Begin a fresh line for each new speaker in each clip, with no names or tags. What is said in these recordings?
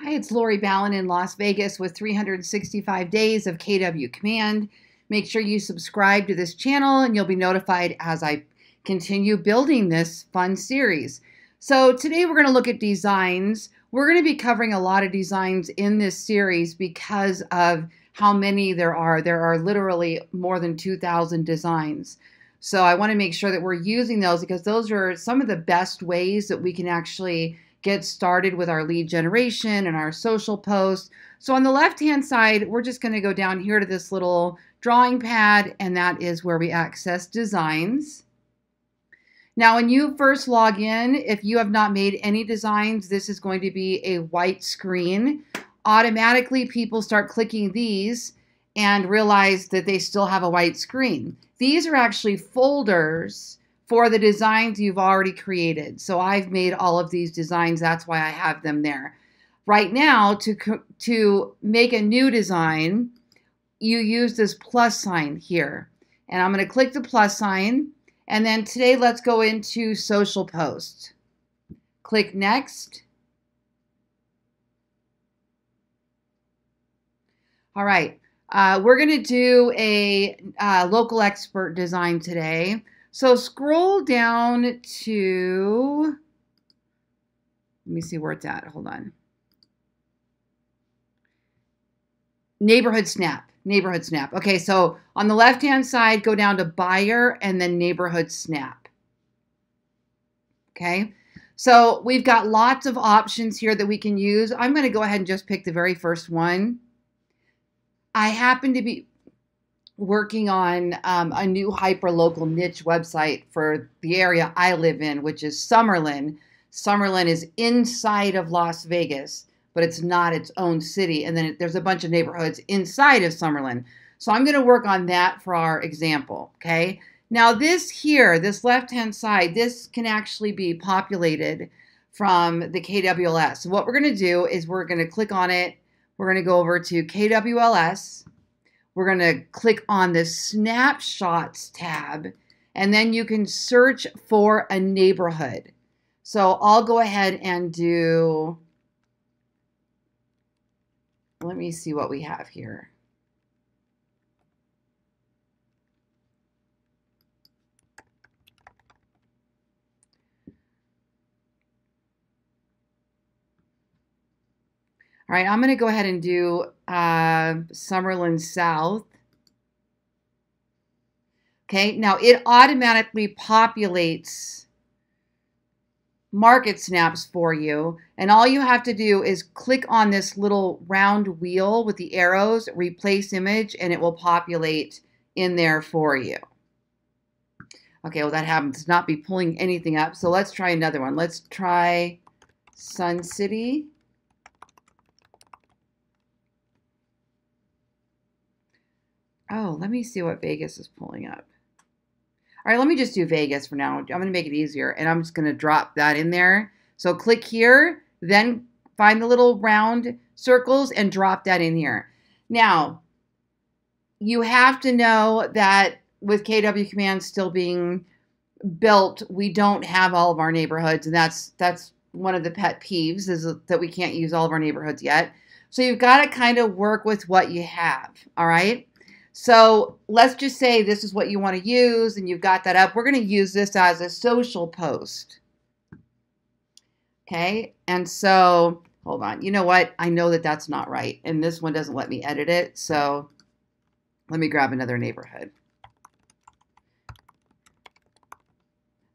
Hi, it's Lori Ballen in Las Vegas with 365 days of KW Command. Make sure you subscribe to this channel and you'll be notified as I continue building this fun series. So today we're going to look at designs. We're going to be covering a lot of designs in this series because of how many there are. There are literally more than 2,000 designs. So I want to make sure that we're using those because those are some of the best ways that we can actually get started with our lead generation and our social posts. So on the left-hand side, we're just going to go down here to this little drawing pad, and that is where we access designs. Now, when you first log in, if you have not made any designs, this is going to be a white screen. Automatically, people start clicking these and realize that they still have a white screen. These are actually folders for the designs you've already created. So I've made all of these designs. That's why I have them there. Right now, to, to make a new design, you use this plus sign here. And I'm going to click the plus sign. And then today, let's go into social post. Click next. All right. Uh, we're going to do a uh, local expert design today. So scroll down to, let me see where it's at. Hold on. Neighborhood Snap. Neighborhood Snap. Okay, so on the left hand side, go down to Buyer and then Neighborhood Snap. Okay, so we've got lots of options here that we can use. I'm going to go ahead and just pick the very first one. I happen to be working on um, a new hyper local niche website for the area I live in, which is Summerlin. Summerlin is inside of Las Vegas, but it's not its own city. And then there's a bunch of neighborhoods inside of Summerlin. So I'm going to work on that for our example. Okay. Now, this here, this left hand side, this can actually be populated from the KWLS. So, what we're going to do is we're going to click on it. We're going to go over to KWLS we're going to click on the snapshots tab and then you can search for a neighborhood. So I'll go ahead and do, let me see what we have here. All right, I'm going to go ahead and do uh, Summerlin South. Okay, now it automatically populates market snaps for you. And all you have to do is click on this little round wheel with the arrows, replace image, and it will populate in there for you. Okay, well that happens to not be pulling anything up. So let's try another one. Let's try Sun City. Oh, let me see what Vegas is pulling up. All right, let me just do Vegas for now. I'm going to make it easier, and I'm just going to drop that in there. So click here, then find the little round circles and drop that in here. Now, you have to know that with KW Command still being built, we don't have all of our neighborhoods, and that's that's one of the pet peeves is that we can't use all of our neighborhoods yet. So you've got to kind of work with what you have, all right? So let's just say this is what you want to use and you've got that up. We're going to use this as a social post. Okay, and so hold on. You know what? I know that that's not right, and this one doesn't let me edit it. So let me grab another neighborhood.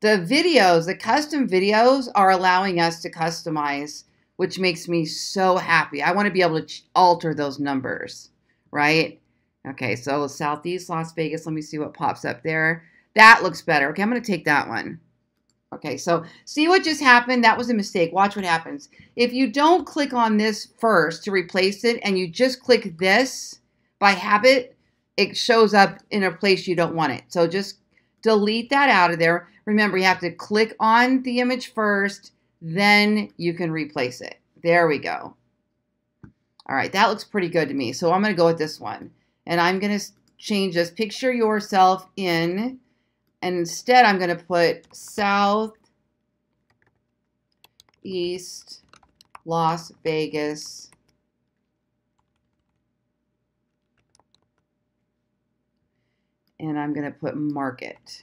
The videos, the custom videos are allowing us to customize, which makes me so happy. I want to be able to alter those numbers, right? Okay, so Southeast Las Vegas. Let me see what pops up there. That looks better. Okay, I'm going to take that one. Okay, so see what just happened? That was a mistake. Watch what happens. If you don't click on this first to replace it and you just click this by habit, it shows up in a place you don't want it. So just delete that out of there. Remember, you have to click on the image first, then you can replace it. There we go. All right, that looks pretty good to me. So I'm going to go with this one and I'm going to change this. Picture yourself in, and instead I'm going to put south, east, Las Vegas. And I'm going to put market.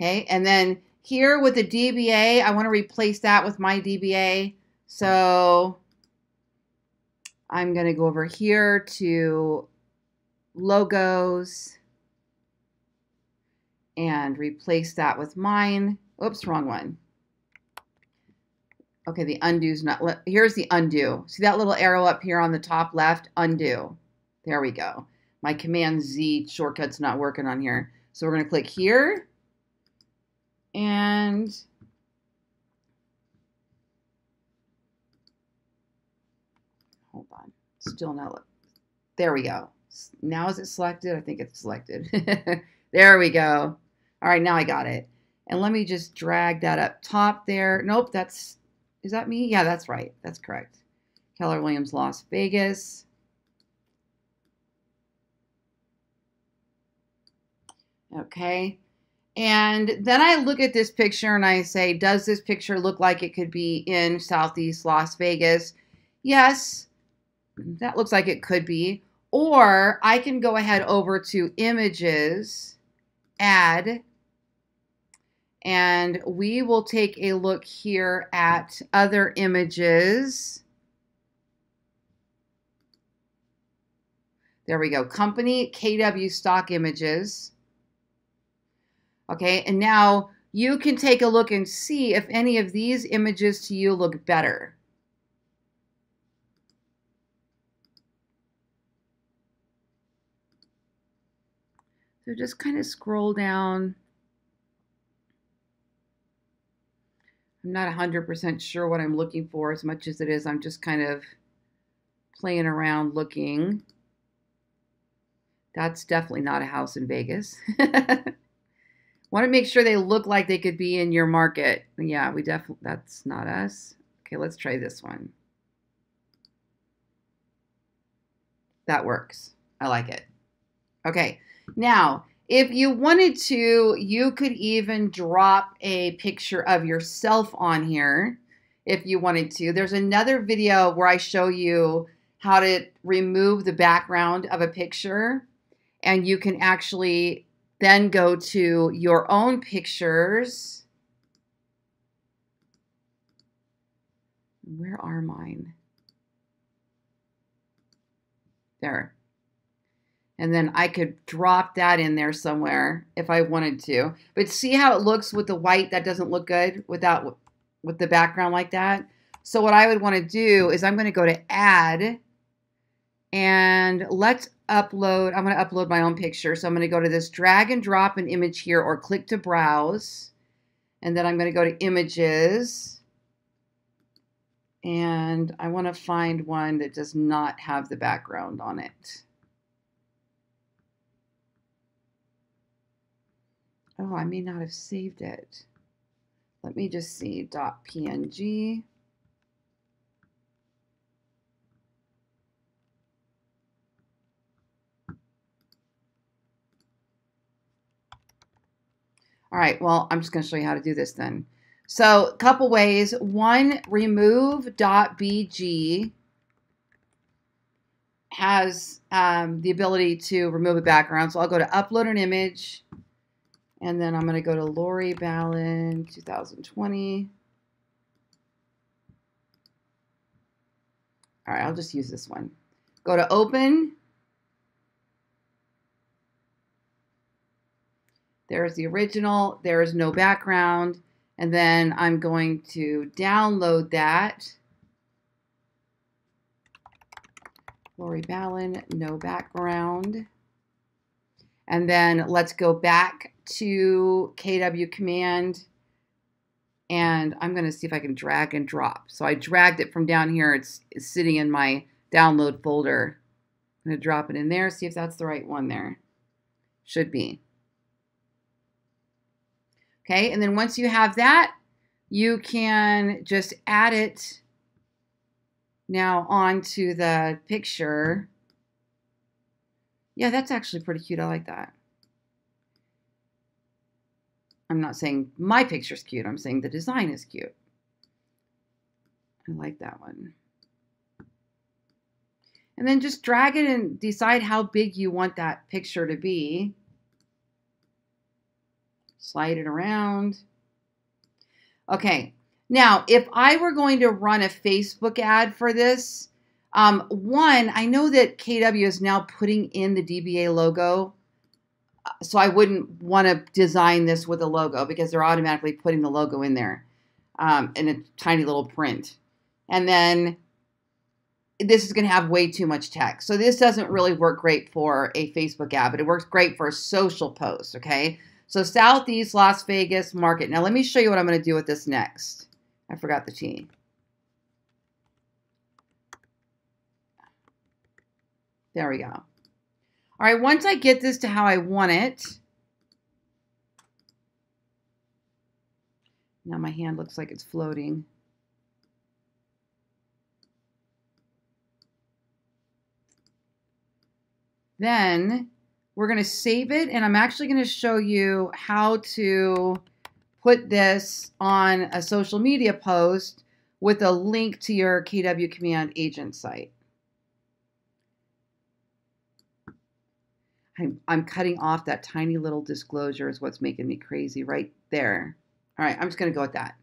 Okay, and then here with the DBA, I want to replace that with my DBA. So hmm. I'm going to go over here to logos and replace that with mine. Oops, wrong one. Okay, the undo's not, here's the undo. See that little arrow up here on the top left? Undo. There we go. My Command Z shortcut's not working on here. So we're going to click here and hold on, still not, there we go. Now is it selected? I think it's selected. there we go. All right, now I got it. And let me just drag that up top there. Nope, that's, is that me? Yeah, that's right. That's correct. Keller Williams, Las Vegas. Okay. And then I look at this picture and I say, does this picture look like it could be in Southeast Las Vegas? Yes, that looks like it could be. Or I can go ahead over to images, add, and we will take a look here at other images. There we go. Company KW stock images. Okay, and now you can take a look and see if any of these images to you look better. So just kind of scroll down. I'm not 100% sure what I'm looking for as much as it is I'm just kind of playing around looking. That's definitely not a house in Vegas. Want to make sure they look like they could be in your market. Yeah, we definitely, that's not us. Okay, let's try this one. That works. I like it. Okay, now, if you wanted to, you could even drop a picture of yourself on here if you wanted to. There's another video where I show you how to remove the background of a picture and you can actually then go to your own pictures. Where are mine? There. And then I could drop that in there somewhere if I wanted to. But see how it looks with the white? That doesn't look good without with the background like that. So what I would want to do is I'm going to go to add and let's upload, I'm going to upload my own picture. So I'm going to go to this drag and drop an image here or click to browse. And then I'm going to go to images. And I want to find one that does not have the background on it. Oh, I may not have saved it. Let me just see, .png. All right, well, I'm just going to show you how to do this then. So a couple ways. One, remove.bg has um, the ability to remove a background. So I'll go to upload an image, and then I'm going to go to Lori Ballen 2020. All right, I'll just use this one. Go to open, There's the original, there is no background, and then I'm going to download that. Lori Ballen, no background. And then let's go back to KW command and I'm going to see if I can drag and drop. So I dragged it from down here. It's, it's sitting in my download folder. I'm going to drop it in there, see if that's the right one there. Should be. Okay, and then once you have that, you can just add it now onto the picture. Yeah, that's actually pretty cute. I like that. I'm not saying my picture's cute. I'm saying the design is cute. I like that one. And then just drag it and decide how big you want that picture to be. Slide it around. Okay, now if I were going to run a Facebook ad for this, um, one, I know that KW is now putting in the DBA logo. So I wouldn't want to design this with a logo because they're automatically putting the logo in there um, in a tiny little print. And then this is going to have way too much text. So this doesn't really work great for a Facebook ad, but it works great for a social post, okay? So Southeast Las Vegas market. Now let me show you what I'm going to do with this next. I forgot the T. There we go. All right, once I get this to how I want it, now my hand looks like it's floating. Then we're going to save it, and I'm actually going to show you how to put this on a social media post with a link to your KW Command agent site. I'm, I'm cutting off that tiny little disclosure is what's making me crazy right there. All right, I'm just going to go with that.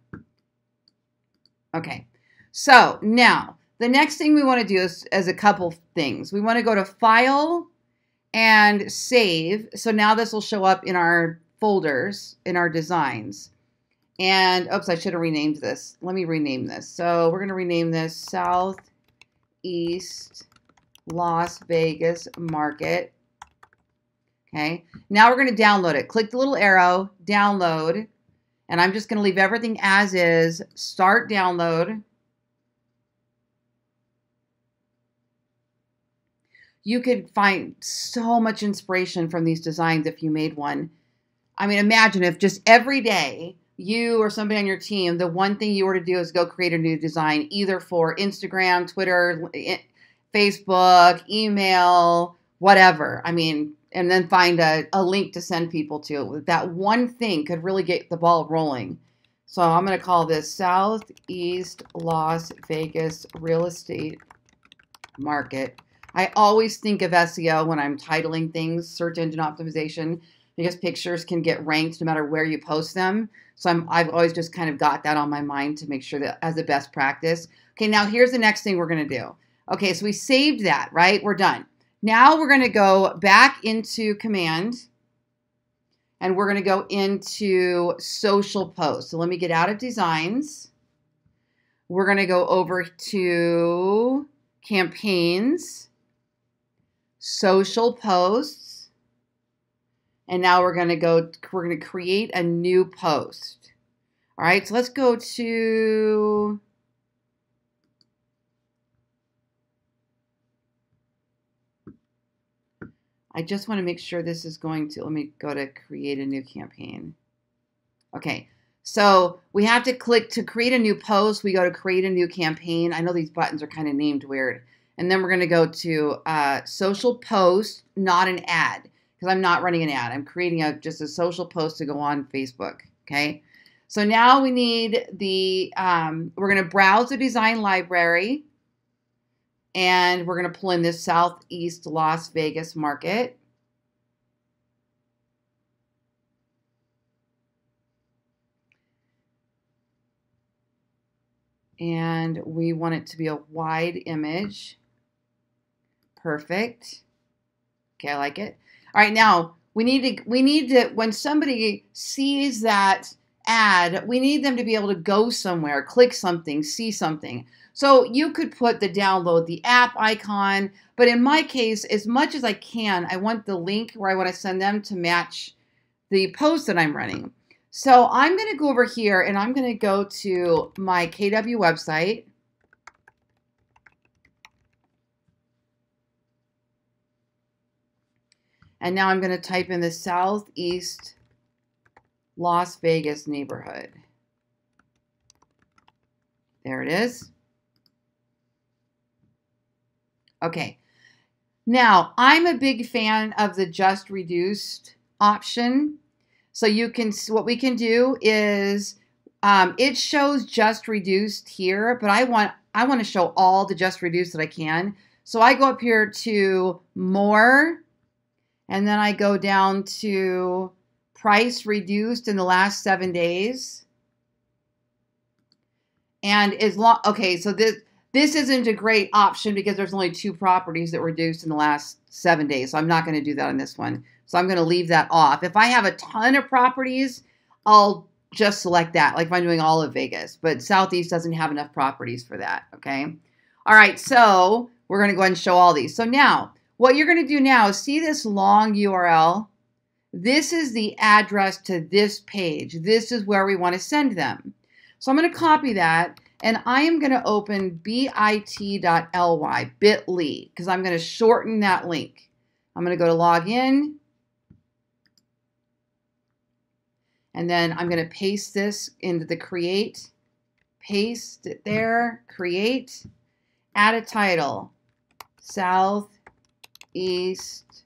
Okay, so now the next thing we want to do is, is a couple things. We want to go to File, and save. So now this will show up in our folders, in our designs. And, oops, I should have renamed this. Let me rename this. So we're going to rename this Southeast Las Vegas Market. Okay, now we're going to download it. Click the little arrow, download, and I'm just going to leave everything as is. Start download. you could find so much inspiration from these designs if you made one. I mean, imagine if just every day you or somebody on your team, the one thing you were to do is go create a new design, either for Instagram, Twitter, eh, Facebook, email, whatever. I mean, and then find a, a link to send people to. That one thing could really get the ball rolling. So I'm going to call this Southeast Las Vegas Real Estate Market I always think of SEO when I'm titling things, search engine optimization, because pictures can get ranked no matter where you post them. So I'm, I've always just kind of got that on my mind to make sure that as a best practice. Okay, now here's the next thing we're going to do. Okay, so we saved that, right? We're done. Now we're going to go back into command and we're going to go into social posts. So let me get out of designs. We're going to go over to campaigns social posts. And now we're going to go, we're going to create a new post. All right, so let's go to, I just want to make sure this is going to, let me go to create a new campaign. Okay, so we have to click to create a new post. We go to create a new campaign. I know these buttons are kind of named weird. And then we're going to go to uh, social post, not an ad, because I'm not running an ad. I'm creating a just a social post to go on Facebook. Okay. So now we need the, um, we're going to browse the design library and we're going to pull in this Southeast Las Vegas market. And we want it to be a wide image. Perfect. Okay, I like it. All right, now we need to we need to when somebody sees that ad, we need them to be able to go somewhere, click something, see something. So you could put the download the app icon, but in my case, as much as I can, I want the link where I want to send them to match the post that I'm running. So I'm going to go over here and I'm going to go to my KW website. And now I'm going to type in the Southeast Las Vegas neighborhood. There it is. Okay. Now, I'm a big fan of the just reduced option. So you can, what we can do is, um, it shows just reduced here, but I want, I want to show all the just reduced that I can. So I go up here to more, and then I go down to price reduced in the last seven days. And as long, okay, so this, this isn't a great option because there's only two properties that were reduced in the last seven days. So I'm not going to do that on this one. So I'm going to leave that off. If I have a ton of properties, I'll just select that, like if I'm doing all of Vegas. But Southeast doesn't have enough properties for that, okay? All right, so we're going to go ahead and show all these. So now, what you're going to do now is see this long URL? This is the address to this page. This is where we want to send them. So I'm going to copy that and I am going to open bit.ly, bit.ly, because I'm going to shorten that link. I'm going to go to login. And then I'm going to paste this into the create. Paste it there, create, add a title, South East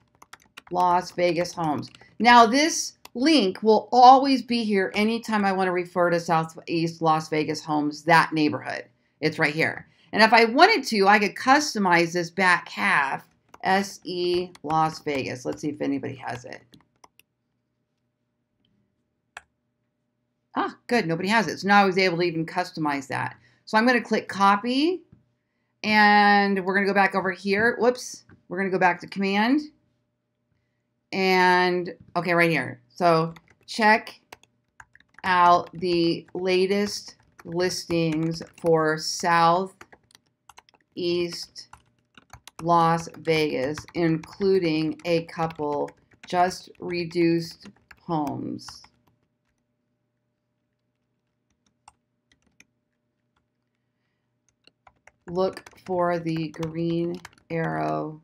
Las Vegas Homes. Now this link will always be here anytime I want to refer to Southeast Las Vegas Homes, that neighborhood. It's right here. And if I wanted to, I could customize this back half, SE Las Vegas. Let's see if anybody has it. Ah, good. Nobody has it. So now I was able to even customize that. So I'm going to click copy and we're going to go back over here. Whoops. We're going to go back to command and okay, right here. So check out the latest listings for South East Las Vegas, including a couple just reduced homes. Look for the green arrow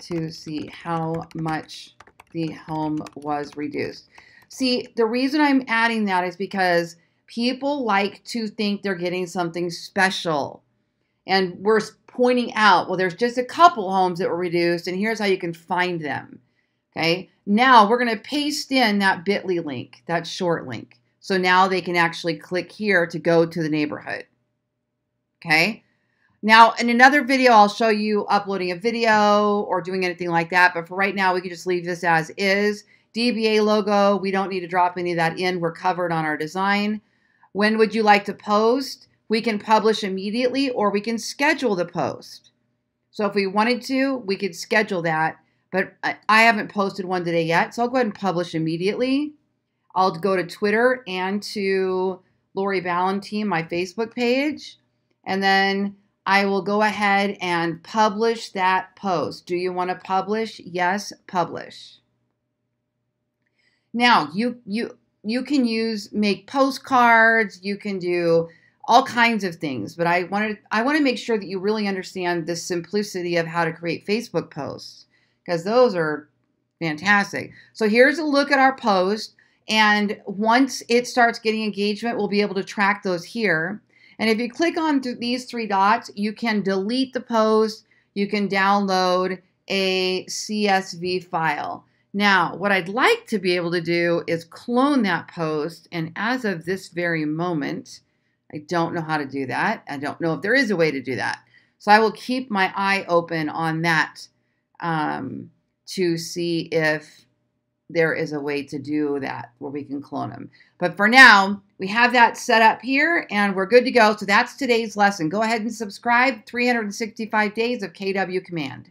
to see how much the home was reduced. See, the reason I'm adding that is because people like to think they're getting something special. And we're pointing out, well, there's just a couple homes that were reduced, and here's how you can find them. Okay, now we're going to paste in that bit.ly link, that short link. So now they can actually click here to go to the neighborhood. Okay, now, in another video, I'll show you uploading a video or doing anything like that. But for right now, we can just leave this as is. DBA logo, we don't need to drop any of that in. We're covered on our design. When would you like to post? We can publish immediately or we can schedule the post. So if we wanted to, we could schedule that. But I haven't posted one today yet, so I'll go ahead and publish immediately. I'll go to Twitter and to Lori Valentine, my Facebook page. And then I will go ahead and publish that post. Do you want to publish? Yes, publish. Now, you you you can use make postcards, you can do all kinds of things, but I wanted I want to make sure that you really understand the simplicity of how to create Facebook posts because those are fantastic. So here's a look at our post and once it starts getting engagement, we'll be able to track those here. And if you click on th these three dots, you can delete the post, you can download a CSV file. Now, what I'd like to be able to do is clone that post, and as of this very moment, I don't know how to do that. I don't know if there is a way to do that. So I will keep my eye open on that um, to see if there is a way to do that where we can clone them. But for now, we have that set up here and we're good to go. So that's today's lesson. Go ahead and subscribe. 365 days of KW Command.